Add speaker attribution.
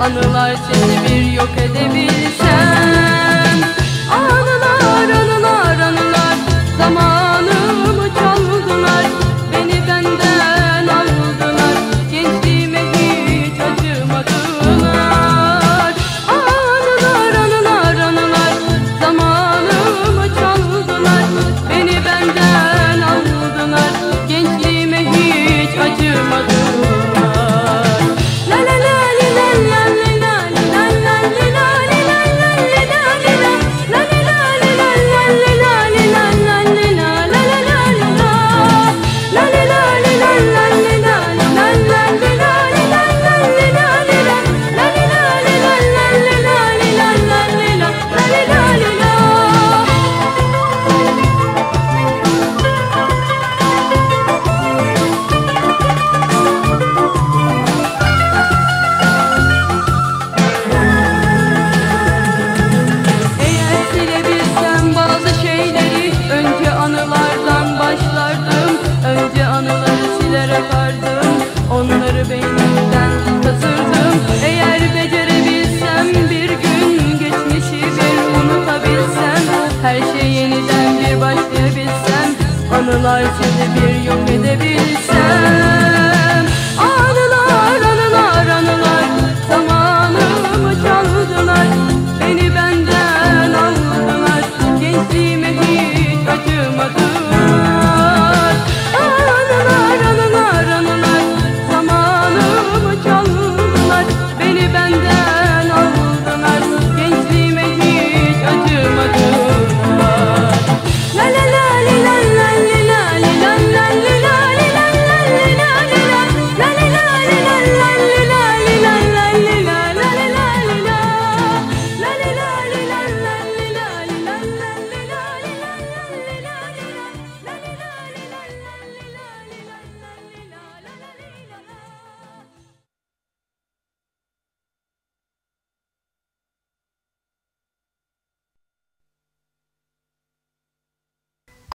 Speaker 1: Anılar seni bir yok edebilse Her şey yeniden bir başlayabilsem Anılar içinde bir yok edebilsem.